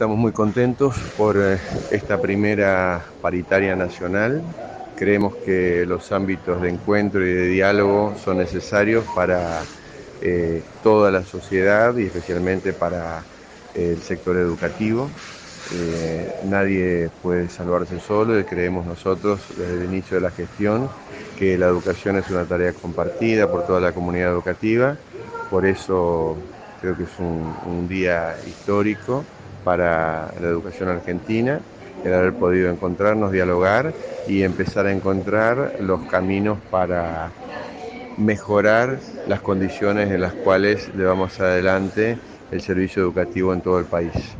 estamos muy contentos por eh, esta primera paritaria nacional. Creemos que los ámbitos de encuentro y de diálogo son necesarios para eh, toda la sociedad y especialmente para el sector educativo. Eh, nadie puede salvarse solo y creemos nosotros desde el inicio de la gestión que la educación es una tarea compartida por toda la comunidad educativa. Por eso creo que es un día histórico para la educación argentina, el haber podido encontrarnos, dialogar y empezar a encontrar los caminos para mejorar las condiciones en las cuales llevamos adelante el servicio educativo en todo el país.